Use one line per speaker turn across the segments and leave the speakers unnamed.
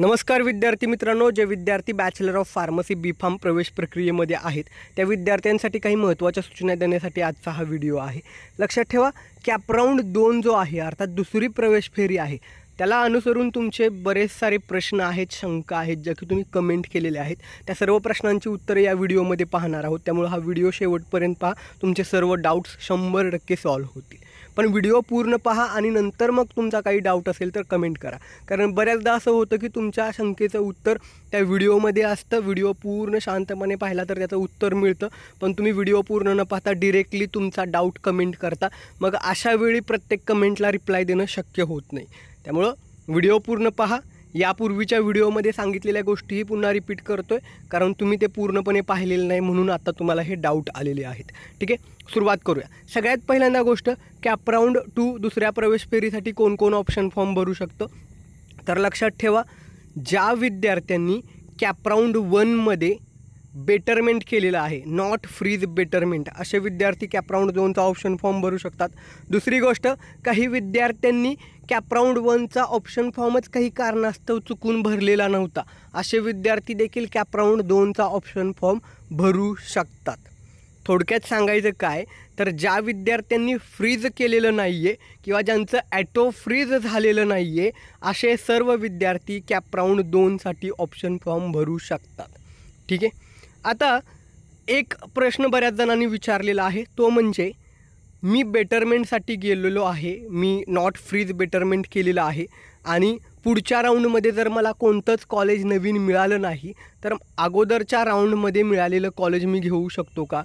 नमस्कार विद्यार्थी मित्रांनो जे विद्यार्थी bachelor of pharmacy B pharm प्रवेश प्रक्रियेमध्ये आहेत त्या विद्यार्थ्यांसाठी काही महत्त्वाच्या सूचना देण्यासाठी आजचा हा व्हिडिओ आहे. लक्षात ठेवा कॅपराऊंड दोन जो आहे अर्थात दुसरी प्रवेश फेरी आहे त्याला अनुसरून तुमचे बरेच सारे प्रश्न आहेत शंका आहेत ज्या की तुम्ही कमेंट केलेल्या आहेत. त्या सर्व प्रश्नांची उत्तरे या व्हिडिओमध्ये पाहणार आहोत. त्यामुळे हा व्हिडिओ शेवटपर्यंत पहा तुमचे सर्व डाऊट्स शंभर टक्के सॉल्व्ह होतील. पण व्हिडिओ पूर्ण पहा आणि नंतर मग तुमचा काही डाऊट असेल तर कमेंट करा. कारण बऱ्याचदा असं होतं की तुमच्या शंकेचं उत्तर त्या व्हिडिओमध्ये असतं व्हिडिओ पूर्ण शांतपणे पाहिला तर त्याचं उत्तर मिळतं. पण तुम्ही व्हिडिओ पूर्ण न पाहता डिरेक्टली तुमचा डाऊट कमेंट करता. मग अशा वेळी प्रत्येक कमेंटला रिप्लाय देणं शक्य होत नाही. त्यामुळं व्हिडिओ पूर्ण पहा यापूर्वीच्या व्हिडिओमध्ये सांगितलेल्या गोष्टीही पुन्हा रिपीट करतो आहे कारण तुम्ही ते पूर्णपणे पाहिलेलं नाही म्हणून आता तुम्हाला हे डाऊट आलेले आहेत. ठीक आहे? सुरुवात करूया. सगळ्यात पहिल्यांदा गोष्ट कॅपराऊंड टू दुसऱ्या प्रवेश फेरीसाठी कोण कोण ऑप्शन फॉर्म भरू शकतं? तर लक्षात ठेवा ज्या विद्यार्थ्यांनी कॅपराऊंड वनमध्ये बेटरमेंट केलेलं आहे. नॉट फ्रीज बेटरमेंट असे विद्यार्थी कॅपराऊंड दोनचा ऑप्शन फॉर्म भरू शकतात. दुसरी गोष्ट काही विद्यार्थ्यांनी कॅपराऊंड वनचा ऑप्शन फॉर्मच काही कारणास्तव चुकून भरलेला नव्हता. असे विद्यार्थी देखील कॅपराऊंड दोनचा ऑप्शन फॉर्म भरू शकतात. थोडक्यात सांगायचं काय तर ज्या विद्यार्थ्यांनी फ्रीज केलेलं नाही आहे किंवा ज्यांचं ॲटो फ्रीज झालेलं नाही आहे असे सर्व विद्यार्थी कॅपराऊंड दोनसाठी ऑप्शन फॉर्म भरू शकतात. ठीक आहे? आता एक प्रश्न बऱ्याच जणांनी विचारलेला आहे. तो म्हणजे मी बेटरमेंटसाठी गेलेलो आहे. मी नॉट फ्रीज बेटरमेंट केलेलं आहे. आणि पुढच्या राऊंडमध्ये जर मला कोणतंच कॉलेज नवीन मिळालं नाही तर अगोदरच्या राऊंडमध्ये मिळालेलं कॉलेज मी घेऊ शकतो का?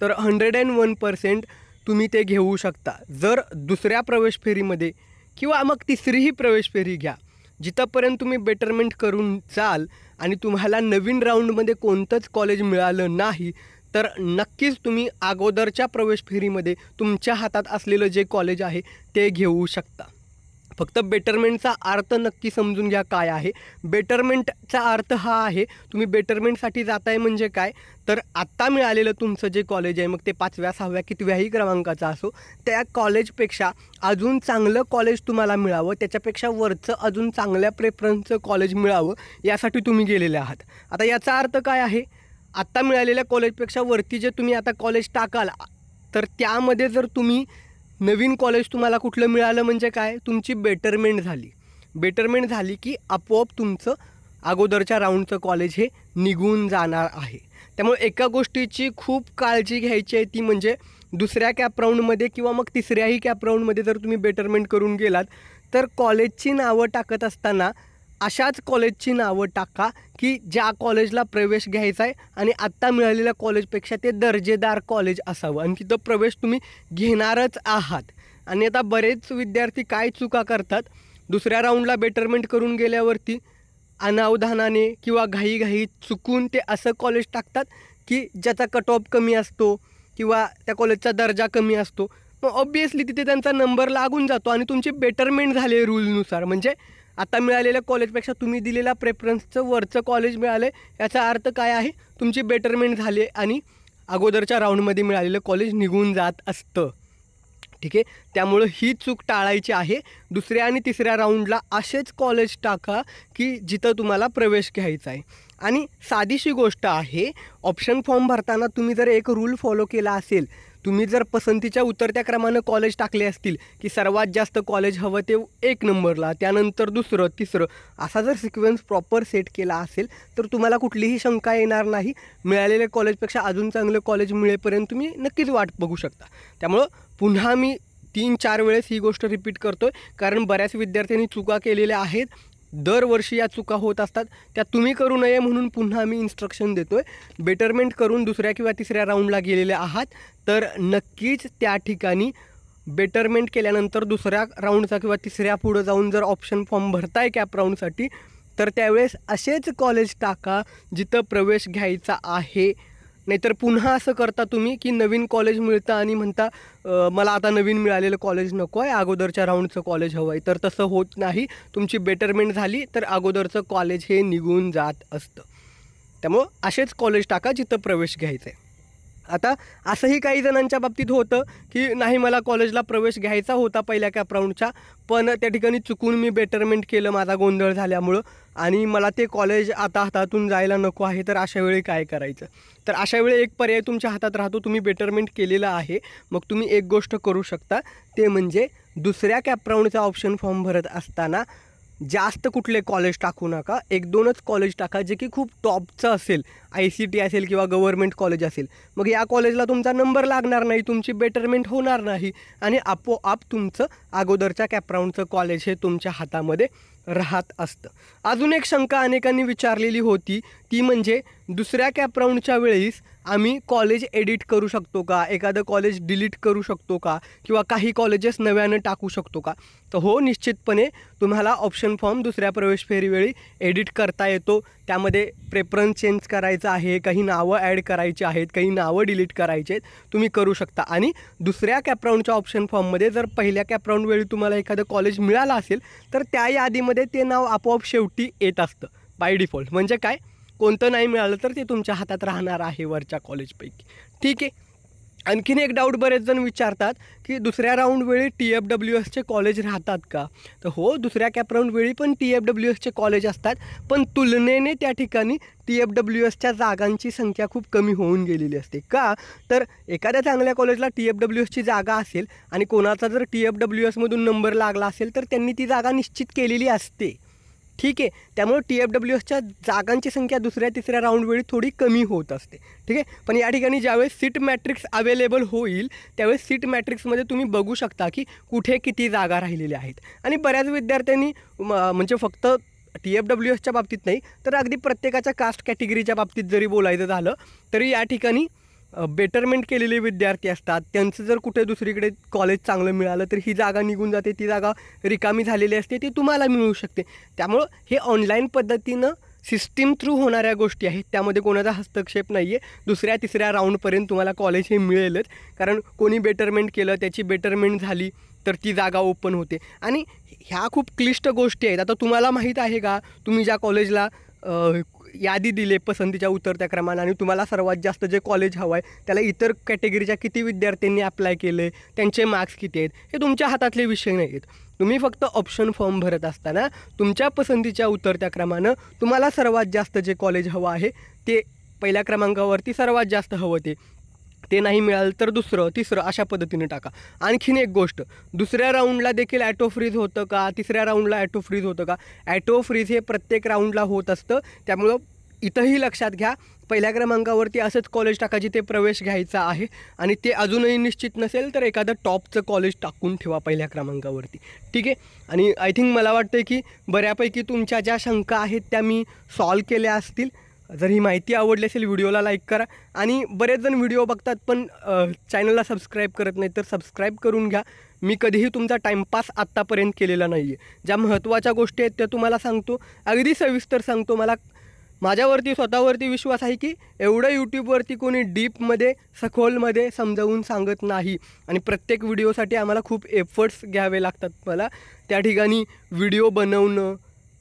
तर हंड्रेड अँड वन पर्सेंट तुम्ही ते घेऊ शकता. जर दुसऱ्या प्रवेश फेरीमध्ये किंवा मग तिसरीही प्रवेश फेरी घ्या. जिथंपर्यंत तुम्ही बेटरमेंट करून जाल आणि तुम्हाला नवीन राऊंडमध्ये कोणतंच कॉलेज मिळालं नाही तर नक्कीच तुम्ही अगोदरच्या प्रवेश फेरीमध्ये तुमच्या हातात असलेलं जे कॉलेज आहे ते घेऊ शकता. फक्त बेटरमेंटचा अर्थ नक्की समजून घ्या काय आहे. बेटरमेंटचा अर्थ हा आहे तुम्ही बेटरमेंटसाठी जाताय म्हणजे काय? तर आत्ता मिळालेलं तुमचं जे कॉलेज आहे मग ते पाचव्या सहाव्या कितव्याही क्रमांकाचं असो त्या कॉलेजपेक्षा अजून चांगलं कॉलेज तुम्हाला मिळावं त्याच्यापेक्षा वरचं अजून चांगल्या प्रेफरन्सचं कॉलेज मिळावं यासाठी तुम्ही गेलेले आहात. आता याचा अर्थ काय आहे? आत्ता मिळालेल्या कॉलेजपेक्षा वरती जे तुम्ही आता कॉलेज टाकाल तर त्यामध्ये जर तुम्ही नवीन कॉलेज तुम्हाला कुठलं मिळालं म्हणजे काय? तुमची बेटरमेंट झाली. बेटरमेंट झाली की आपोआप तुमचं अगोदरच्या राऊंडचं कॉलेज हे निघून जाणार आहे. त्यामुळे एका गोष्टीची खूप काळजी घ्यायची आहे ती म्हणजे दुसऱ्या कॅप राऊंडमध्ये किंवा मग तिसऱ्याही कॅप राऊंडमध्ये जर तुम्ही बेटरमेंट करून गेलात तर कॉलेजची नावं टाकत असताना अशाच कॉलेजची नावं टाका की ज्या कॉलेजला प्रवेश घ्यायचा आहे आणि आत्ता मिळालेल्या कॉलेजपेक्षा ते दर्जेदार कॉलेज असावं. आणि तिथं प्रवेश तुम्ही घेणारच आहात. आणि आता बरेच विद्यार्थी काय चुका करतात? दुसऱ्या राऊंडला बेटरमेंट करून गेल्यावरती अनावधानाने किंवा घाईघाई चुकून ते असं कॉलेज टाकतात की ज्याचा कट ऑफ कमी असतो किंवा त्या कॉलेजचा दर्जा कमी असतो. मग ऑब्वियसली तिथे त्यांचा नंबर लागून जातो आणि तुमची बेटरमेंट झाली आहे रूलनुसार म्हणजे आता मिळालेल्या कॉलेजपेक्षा तुम्ही दिलेल्या प्रेफरन्सचं वरचं कॉलेज मिळालं आहे याचा अर्थ काय आहे? तुमची बेटरमेंट झाली आणि अगोदरच्या राऊंडमध्ये मिळालेलं कॉलेज निघून जात असतं. ठीक आहे? त्यामुळं ही चूक टाळायची आहे. दुसऱ्या आणि तिसऱ्या राऊंडला असेच कॉलेज टाका की जिथं तुम्हाला प्रवेश घ्यायचा आहे. आणि साधीशी गोष्ट आहे ऑप्शन फॉर्म भरताना तुम्ही जर एक रूल फॉलो केला असेल तुम्ही जर पसंतीच्या उतरत्या क्रमानं कॉलेज टाकले असतील की सर्वात जास्त कॉलेज हवं ते एक नंबरला त्यानंतर दुसरं तिसरं असा जर सिक्वेन्स प्रॉपर सेट केला असेल तर तुम्हाला कुठलीही शंका येणार नाही. मिळालेल्या कॉलेजपेक्षा अजून चांगलं कॉलेज मिळेपर्यंत तुम्ही नक्कीच वाट बघू शकता. त्यामुळं पुन्हा मी तीन चार वेळेस ही गोष्ट रिपीट करतो आहे कारण बऱ्याच विद्यार्थ्यांनी चुका केलेल्या आहेत. दरवर्षी या चुका होत असतात. त्या तुम्ही करू नये म्हणून पुन्हा आम्ही इन्स्ट्रक्शन देतो आहे बेटरमेंट करून दुसऱ्या किंवा तिसऱ्या राऊंडला गेलेले आहात. तर नक्कीच त्या ठिकाणी बेटरमेंट केल्यानंतर दुसऱ्या राऊंडचा किंवा तिसऱ्या पुढं जाऊन जर ऑप्शन फॉर्म भरताय कॅप राऊंडसाठी तर त्यावेळेस असेच कॉलेज टाका जिथं प्रवेश घ्यायचा आहे. नाहीतर पुन्हा असं करता तुम्ही की नवीन कॉलेज मिळतं आणि म्हणता मला आता नवीन मिळालेलं कॉलेज नको आहे अगोदरच्या राऊंडचं कॉलेज हवं आहे. तर तसं होत नाही. तुमची बेटरमेंट झाली तर अगोदरचं कॉलेज हे निघून जात असतं. त्यामुळं असेच कॉलेज टाका जिथं प्रवेश घ्यायचा आहे आता असंही काही जणांच्या बाबतीत होतं की नाही मला कॉलेजला प्रवेश घ्यायचा होता पहिल्या कॅपराऊंडच्या पण त्या ठिकाणी चुकून मी बेटरमेंट केलं माझा गोंधळ झाल्यामुळं. आणि मला ते कॉलेज आता हातातून जायला नको आहे तर अशा वेळी काय करायचं? तर अशा वेळी एक पर्याय तुमच्या हातात राहतो तुम्ही बेटरमेंट केलेलं आहे. मग तुम्ही एक गोष्ट करू शकता ते म्हणजे दुसऱ्या कॅपराऊंडचा ऑप्शन फॉर्म भरत असताना जास्त कुठले कॉलेज टाकू नका. एक दोनच कॉलेज टाका जे की खूप टॉपचं असेल. आय सी टी असेल किंवा गव्हर्मेंट कॉलेज असेल. मग या कॉलेजला तुमचा नंबर लागणार नाही तुमची बेटरमेंट होणार नाही. आणि आपोआप तुमचं अगोदरच्या कॅपराऊंडचं कॉलेज हे तुमच्या हातामध्ये राहत असतं. अजून एक शंका अनेकांनी विचारलेली होती ती म्हणजे दुसऱ्या कॅपराऊंडच्या वेळेस आम्ही कॉलेज एडिट करू शकतो का? एखादं कॉलेज डिलीट करू शकतो का? किंवा काही कॉलेजेस नव्यानं टाकू शकतो का? तर हो निश्चितपणे तुम्हाला ऑप्शन फॉर्म दुसऱ्या प्रवेश फेरीवेळी एडिट करता येतो. त्यामध्ये प्रेफरन्स चेंज करायचं आहे काही नावं ॲड करायची आहेत काही नावं डिलीट करायची आहेत तुम्ही करू शकता. आणि दुसऱ्या कॅपराऊंडच्या ऑप्शन फॉर्ममध्ये जर पहिल्या कॅपराऊंड वेळी तुम्हाला एखादं कॉलेज मिळालं असेल तर त्या यादीमध्ये ते नाव आपोआप शेवटी येत असतं बाय डिफॉल्ट म्हणजे काय? कोणतं नाही मिळालं तर ते तुमच्या हातात राहणार आहे वरच्या कॉलेजपैकी ठीक आहे? आणखीन एक डाऊट बरेच जण विचारतात की दुसऱ्या राऊंडवेळी टी एफ डब्ल्यू एसचे कॉलेज राहतात का? तर हो दुसऱ्या कॅप राऊंड वेळी पण टी एफ डब्ल्यू एसचे कॉलेज असतात पण तुलनेने त्या ठिकाणी टी एफ डब्ल्यू एसच्या जागांची संख्या खूप कमी होऊन गेलेली असते. का? तर एखाद्या चांगल्या कॉलेजला टी एफ डब्ल्यू एसची जागा असेल आणि कोणाचा जर टी एफ डब्ल्यू एसमधून नंबर लागला असेल तर त्यांनी ती जागा निश्चित केलेली असते. ठीक आहे. त्यामुळे टी एफ डब्ल्यू एसच्या जागांची संख्या दुसऱ्या तिसऱ्या राऊंडवेळी थोडी कमी होत असते. ठीक आहे? पण या ठिकाणी ज्यावेळेस सीट मॅट्रिक्स अवेलेबल होईल त्यावेळेस सीट मॅट्रिक्समध्ये तुम्ही बघू शकता की कुठे किती जागा राहिलेल्या आहेत. आणि बऱ्याच विद्यार्थ्यांनी म- म्हणजे फक्त टी एफ डब्ल्यू एसच्या बाबतीत नाही तर अगदी प्रत्येकाच्या कास्ट कॅटेगरीच्या बाबतीत जरी बोलायचं झालं तरी या ठिकाणी बेटरमेंट केलेले विद्यार्थी असतात. त्यांचं जर कुठे दुसरीकडे कॉलेज चांगलं मिळालं तर ही जागा निघून जाते. ती जागा रिकामी झालेली असते. ती तुम्हाला मिळू शकते. त्यामुळं हे ऑनलाईन पद्धतीनं सिस्टीम थ्रू होणाऱ्या गोष्टी आहेत. त्यामध्ये कोणाचा हस्तक्षेप नाही आहे दुसऱ्या तिसऱ्या राऊंडपर्यंत तुम्हाला कॉलेज हे मिळेलच. कारण कोणी बेटरमेंट केलं त्याची बेटरमेंट झाली तर ती जागा ओपन होते. आणि ह्या खूप क्लिष्ट गोष्टी आहेत. आता तुम्हाला माहीत आहे का? तुम्ही ज्या कॉलेजला यादी दिले पसंतीच्या उतरत्या क्रमानं आणि तुम्हाला सर्वात जास्त जे कॉलेज हवं आहे त्याला इतर कॅटेगरीच्या किती विद्यार्थ्यांनी अप्लाय केले त्यांचे मार्क्स किती आहेत हे तुमच्या हातातले विषय नाही आहेत तुम्ही फक्त ऑप्शन फॉर्म भरत असताना तुमच्या पसंतीच्या उतरत्या क्रमानं तुम्हाला सर्वात जास्त जे कॉलेज हवं आहे ते पहिल्या क्रमांकावरती सर्वात जास्त हवं ते. ते नाही मिळालं तर दुसरं तिसरं अशा पद्धतीने टाका. आणखीन एक गोष्ट दुसऱ्या राऊंडला देखील ॲटो फ्रीज होतं का? तिसऱ्या राऊंडला ॲटो फ्रीज होतं का? ॲटो फ्रीज हे प्रत्येक राऊंडला होत असतं. त्यामुळं इथंही लक्षात घ्या पहिल्या क्रमांकावरती असंच कॉलेज टाका जिथे प्रवेश घ्यायचा आहे. आणि ते अजूनही निश्चित नसेल तर एखादं टॉपचं कॉलेज टाकून ठेवा पहिल्या क्रमांकावरती. ठीक आहे? आणि आय थिंक मला वाटतं की बऱ्यापैकी तुमच्या ज्या शंका आहेत त्या मी सॉल्व केल्या असतील. जर ही माहिती आवडली असेल व्हिडिओला लाईक करा. आणि बरेच जण व्हिडिओ बघतात पण चॅनलला सबस्क्राईब करत नाही तर सबस्क्राईब करून घ्या. मी कधीही तुमचा टाईमपास आत्तापर्यंत केलेला नाही आहे ज्या महत्त्वाच्या गोष्टी आहेत त्या तुम्हाला सांगतो. अगदी सविस्तर सांगतो मला. माझ्यावरती स्वतःवरती विश्वास आहे की एवढं यूट्यूबवरती कोणी डीपमध्ये सखोलमध्ये समजावून सांगत नाही. आणि प्रत्येक व्हिडिओसाठी आम्हाला खूप एफर्ट्स घ्यावे लागतात मला. त्या ठिकाणी व्हिडिओ बनवणं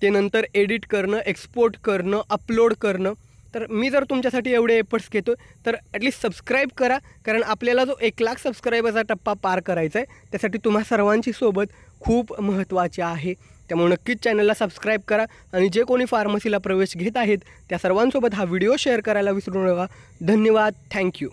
ते नंतर एडिट करणं एक्सपोर्ट करणं अपलोड करणं. तर मी जर तुमच्यासाठी एवढे एफर्ट्स घेतो तर ॲटलीस्ट सबस्क्राईब करा. कारण आपल्याला जो एक लाख सबस्क्रायबरचा टप्पा पार करायचा आहे त्यासाठी तुम्हा सर्वांची सोबत खूप महत्त्वाची आहे. त्यामुळे नक्कीच चॅनलला सबस्क्राईब करा आणि जे कोणी फार्मसीला प्रवेश घेत आहेत त्या सर्वांसोबत हा व्हिडिओ शेअर करायला विसरू नका. धन्यवाद. थँक्यू